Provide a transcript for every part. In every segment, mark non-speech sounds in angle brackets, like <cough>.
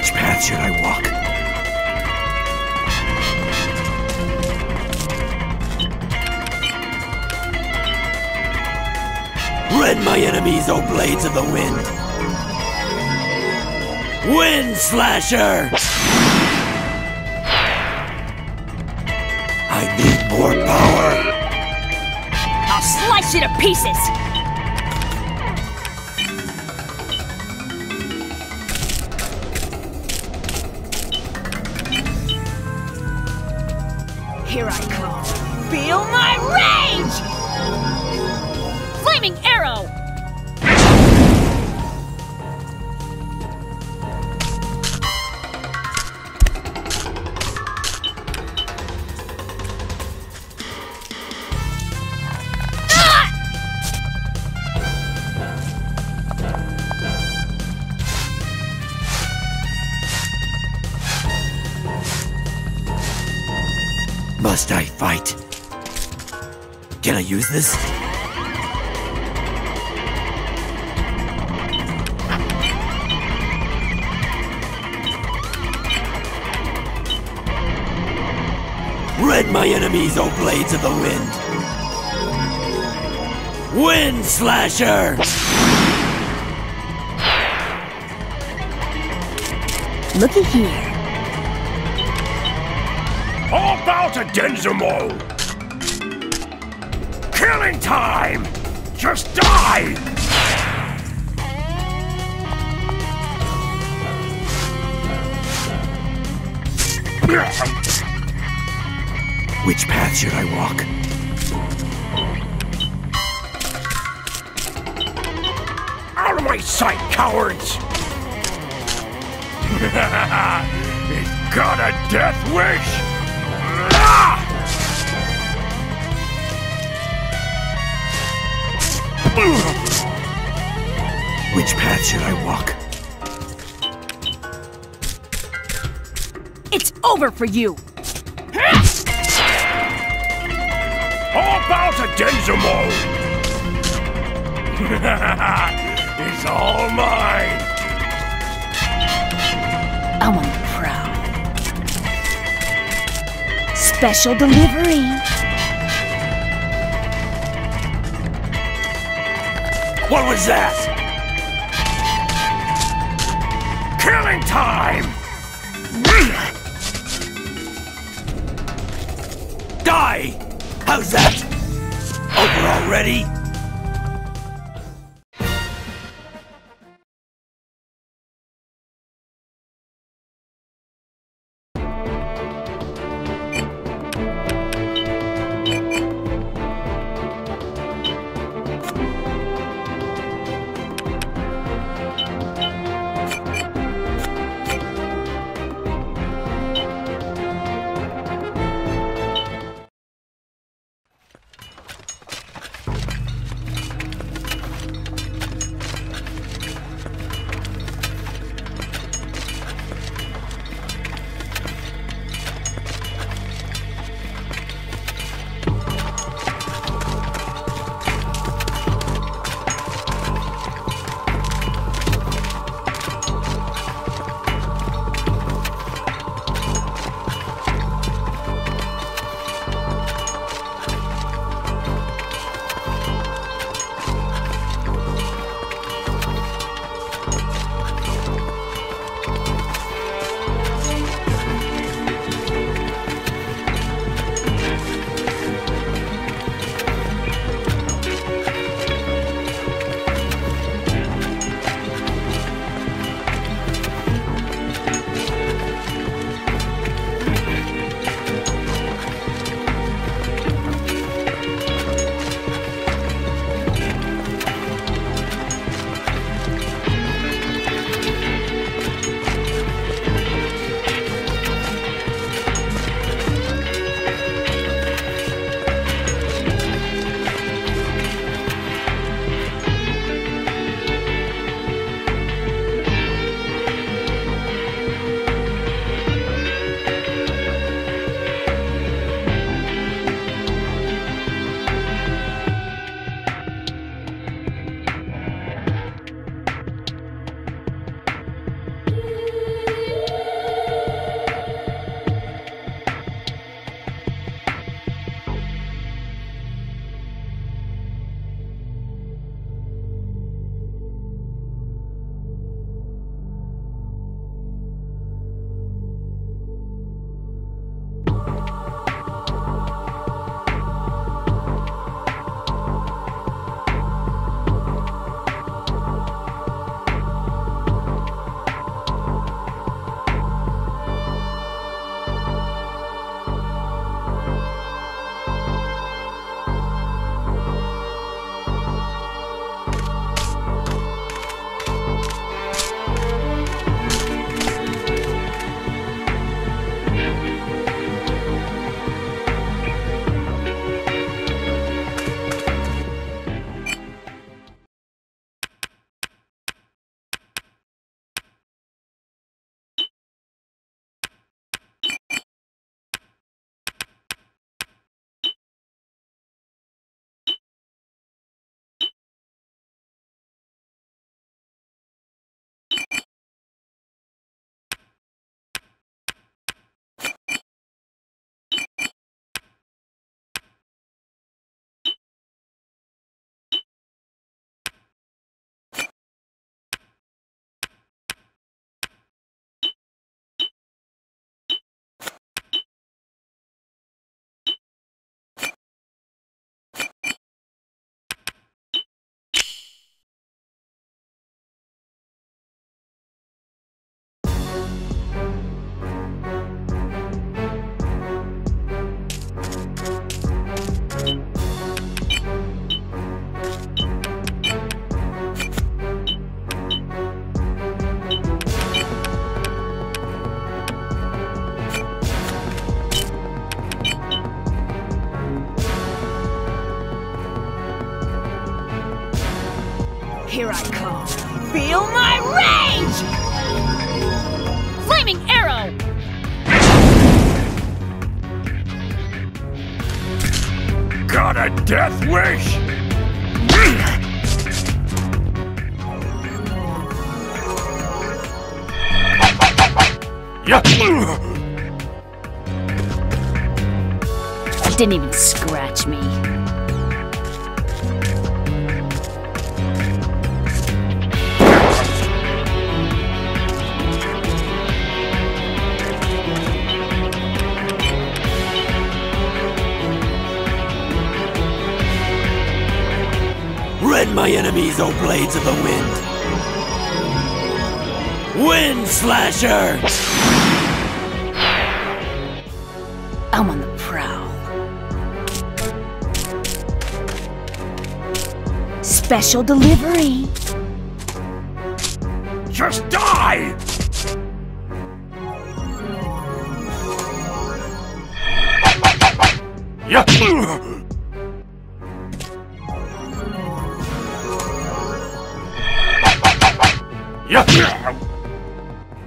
Which path should I walk? Rend my enemies, O blades of the wind! Wind Slasher! I need more power! I'll slice you to pieces! Feel my rage! Flaming this? Rend my enemies, O blades of the wind! Wind Slasher! Looky here. How about a Denzimo! Time! Just die! Which path should I walk? Out of my sight, cowards! <laughs> He's got a death wish! Ah! Which path should I walk? It's over for you! How about a Denzimo! <laughs> it's all mine! I'm on the prowl. Special delivery. What was that? Killing time! Die! How's that? Over already? Here I come. Feel my rage! Flaming arrow! Got a death wish? Didn't even scratch me. Rend my enemies, O blades of the wind! Wind Slasher! I'm on the prowl. Special delivery. Just die! Yeah.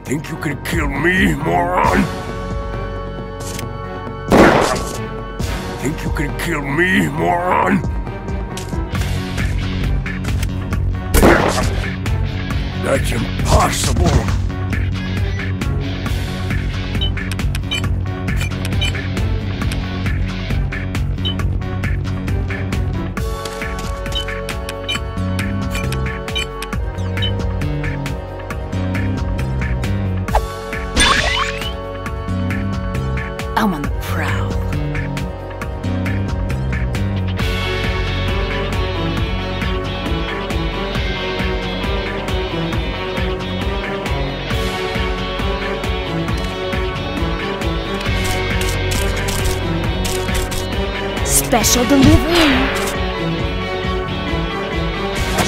Think you can kill me, moron? Think you can kill me, moron? That's impossible.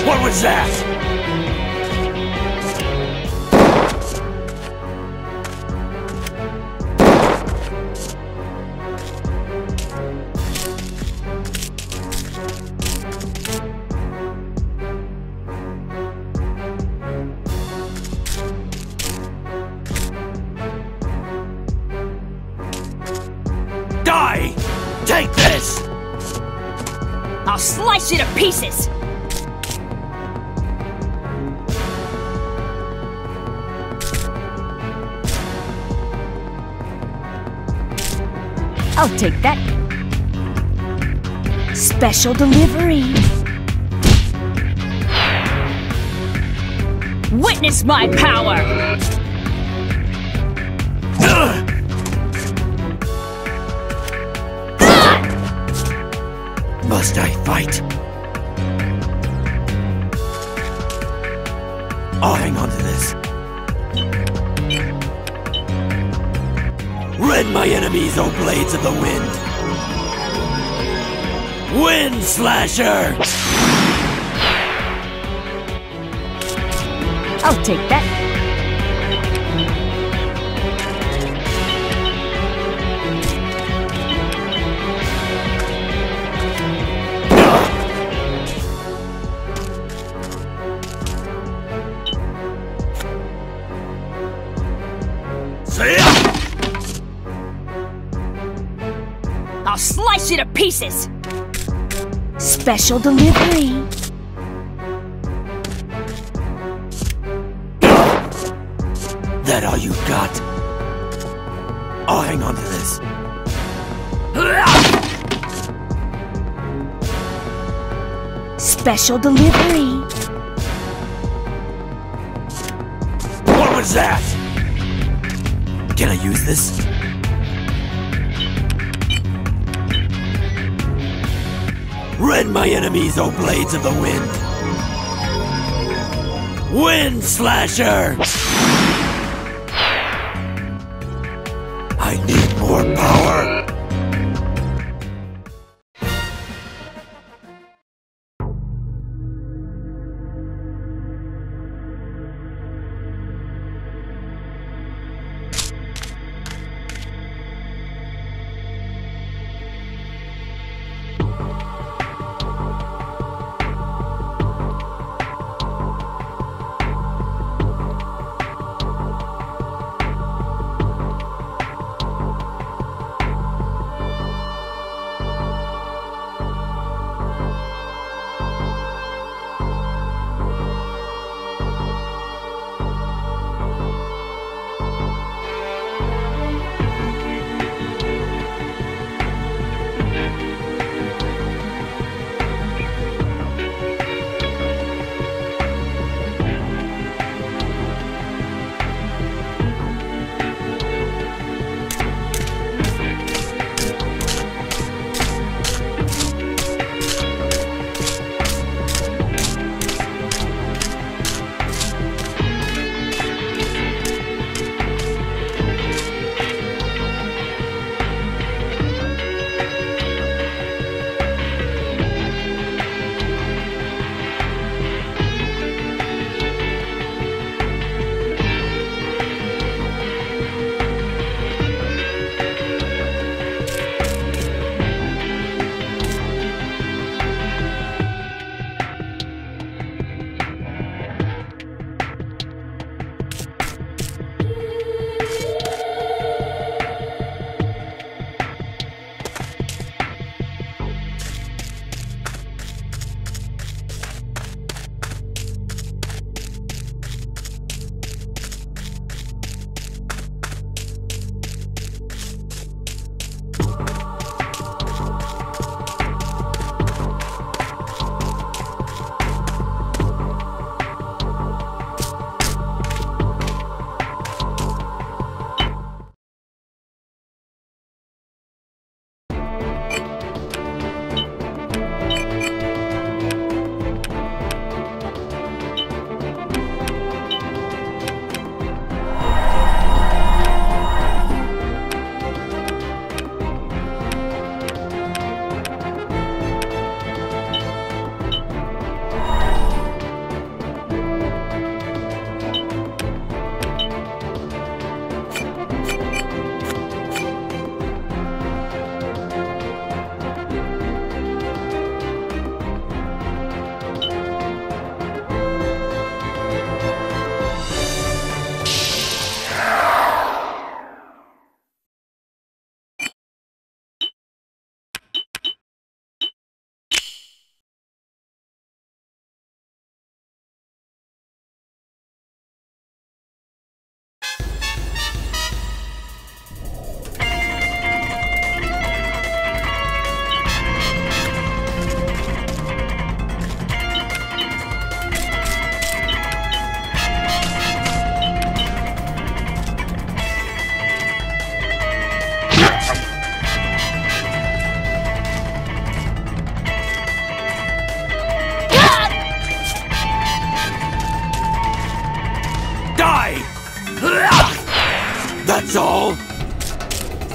What was that? I'll take that. Special delivery. Witness my power! Must I fight? Enemies, O blades of the wind! Wind Slasher! I'll take that. Pieces. Special delivery. That all you got? I'll hang on to this. Special delivery. What was that? Can I use this? My enemies, O blades of the wind! Wind Slasher!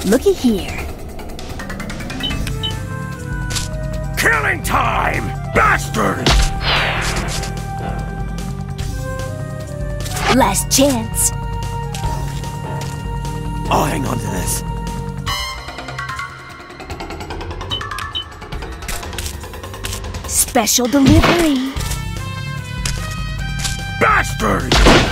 Looky here. Killing time! Bastard! Last chance. I'll hang on to this. Special delivery. Bastard!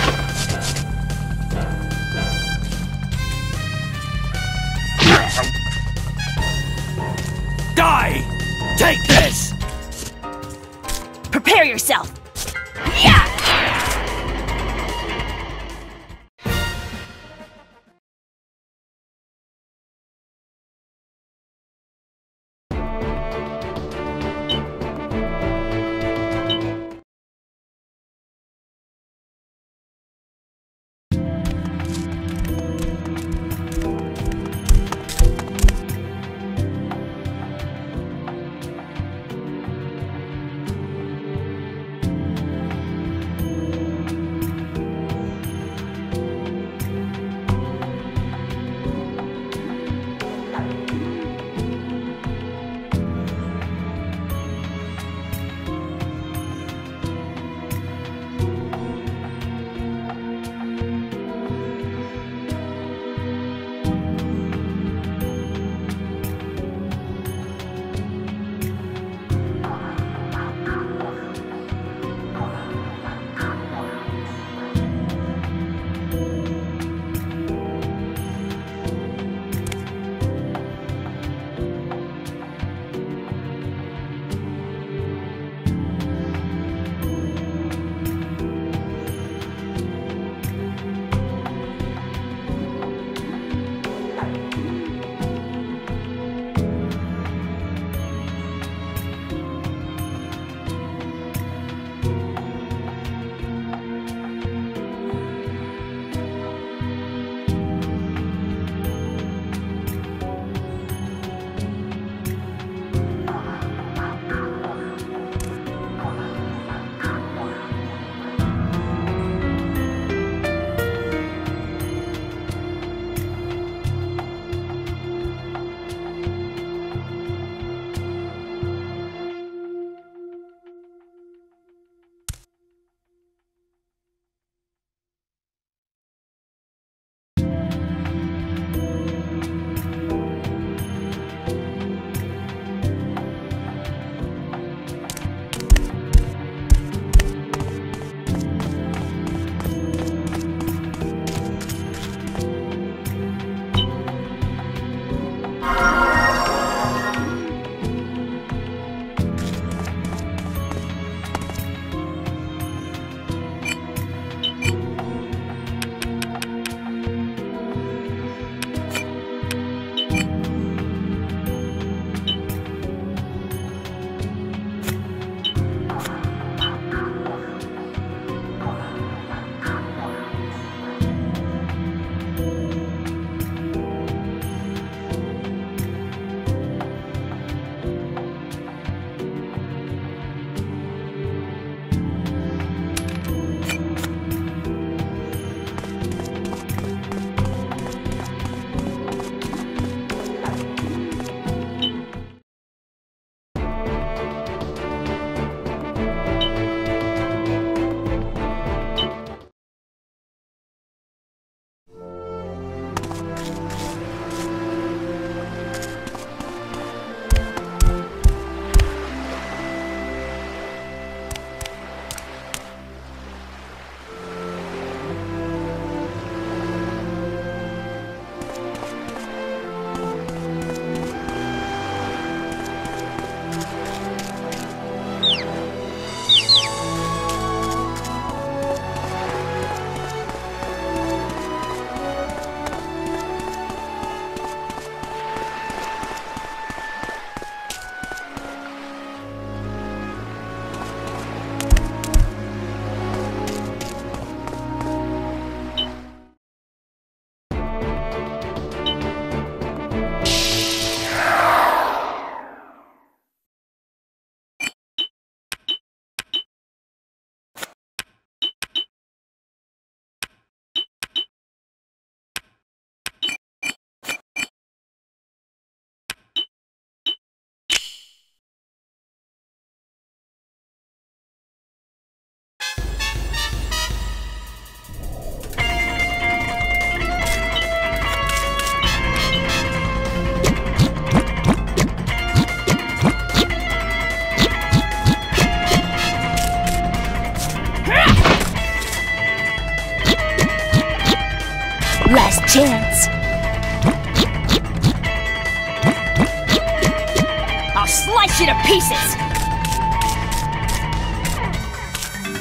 You to pieces!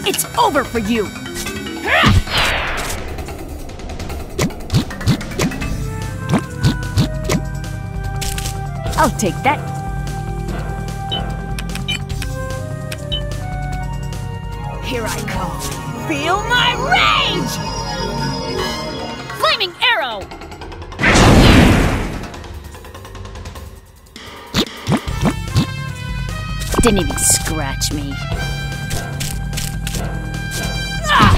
It's over for you! I'll take that. Here I come. Feel my rage! Didn't even scratch me. Ah!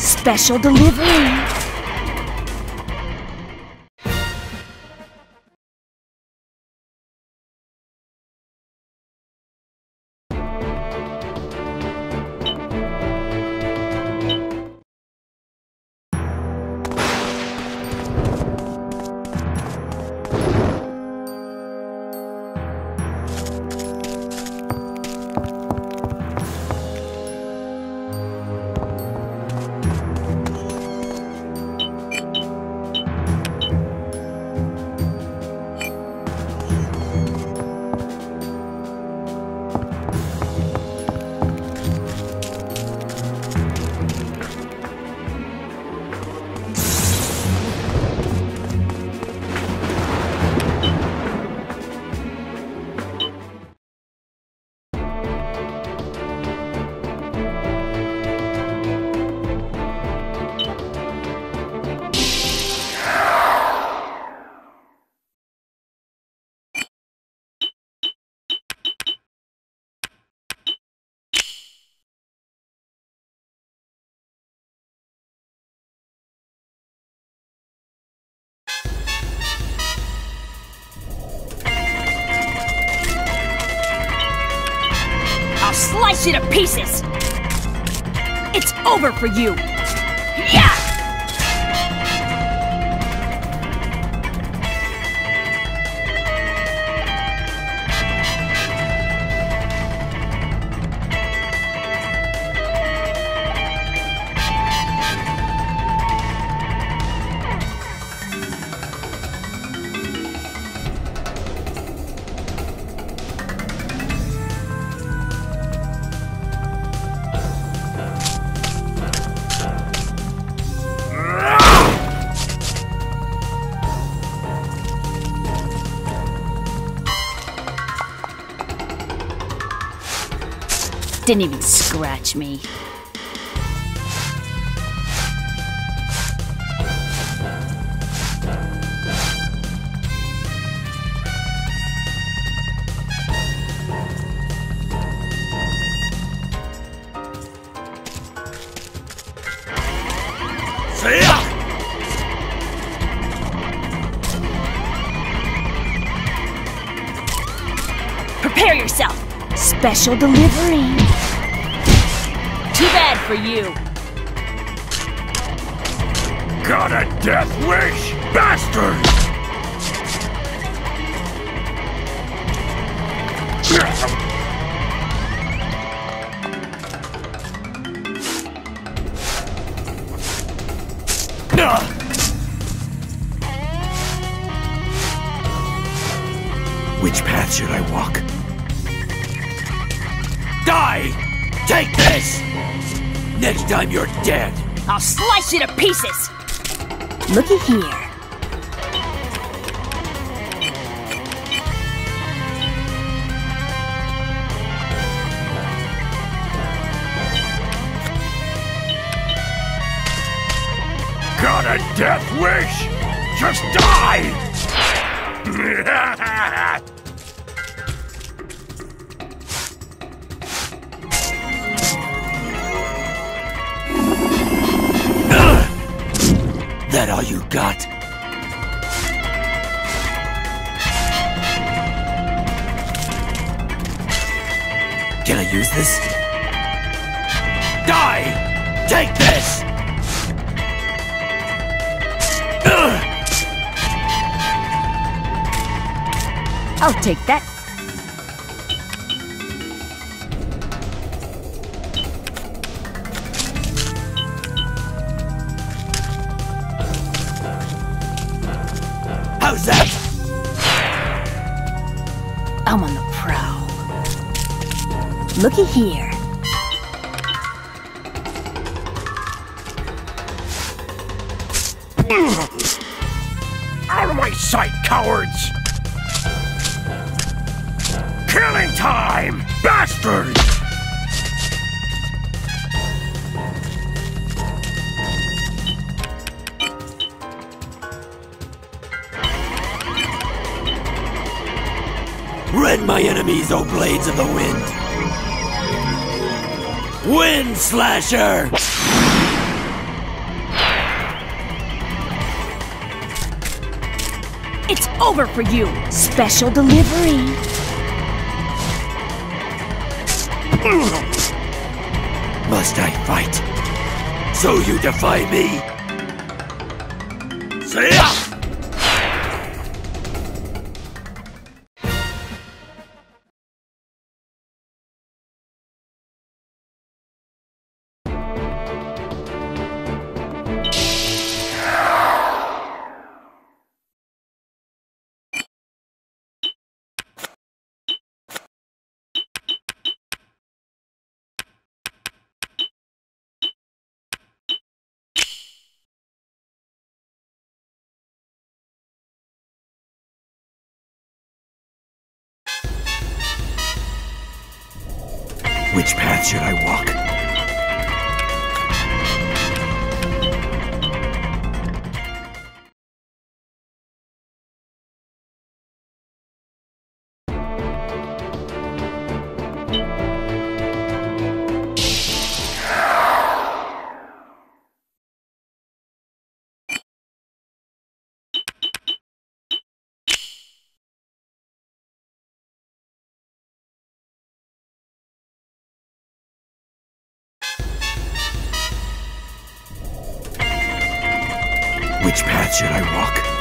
Special delivery. You to pieces! It's over for you! Yeah! Didn't even scratch me. Prepare yourself! Special delivery. For you. Got a death wish, bastard! Which path should I walk? Die! Take this! Next time you're dead! I'll slice you to pieces! Looky here. Got a death wish? Just die! <laughs> this? Die! Take this! I'll take that. Looky here. Slasher! It's over for you! Special delivery. Must I fight? So you defy me? Say ya! Which path should I walk? Which path should I walk?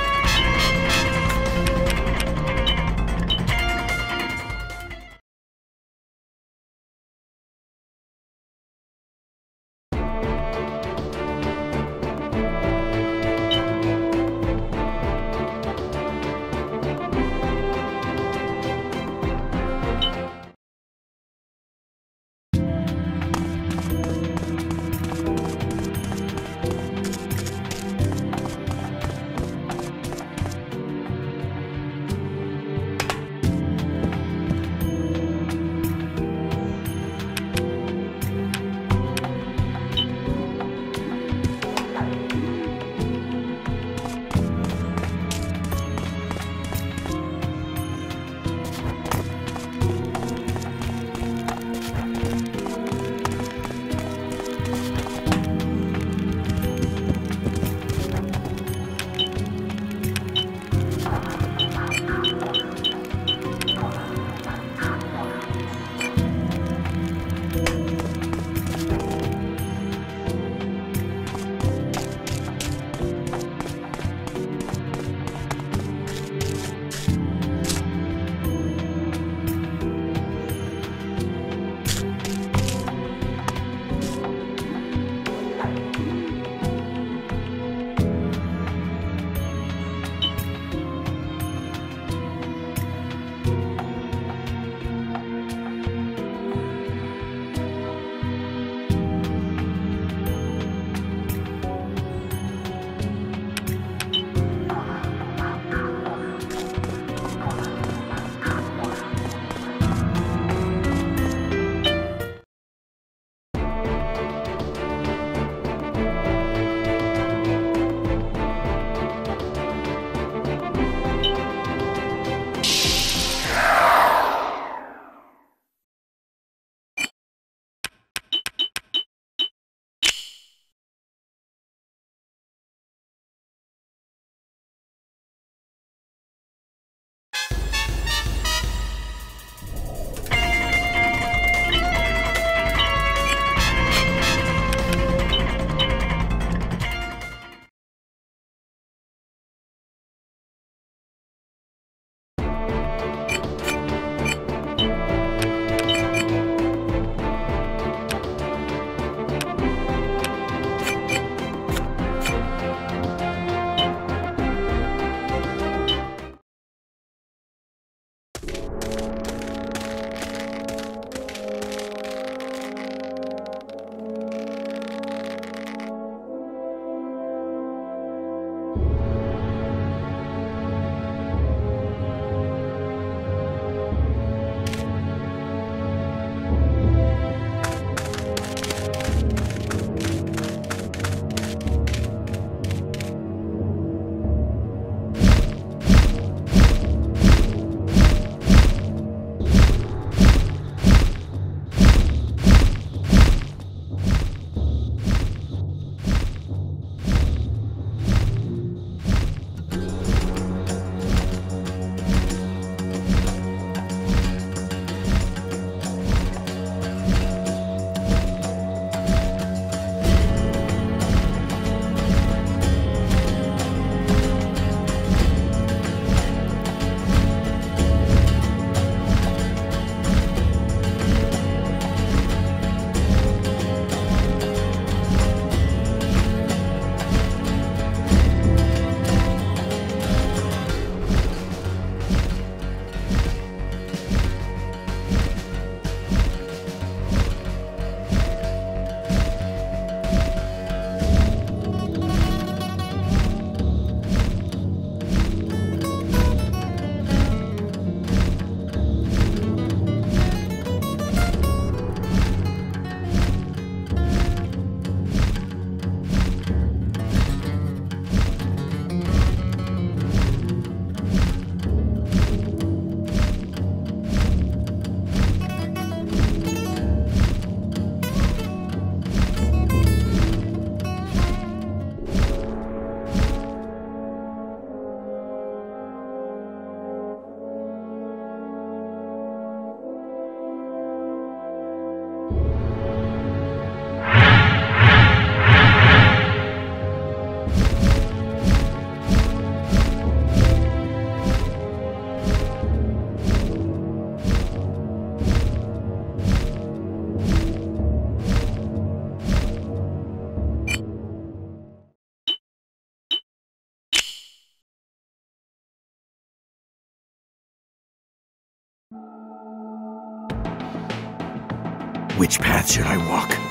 Which path should I walk?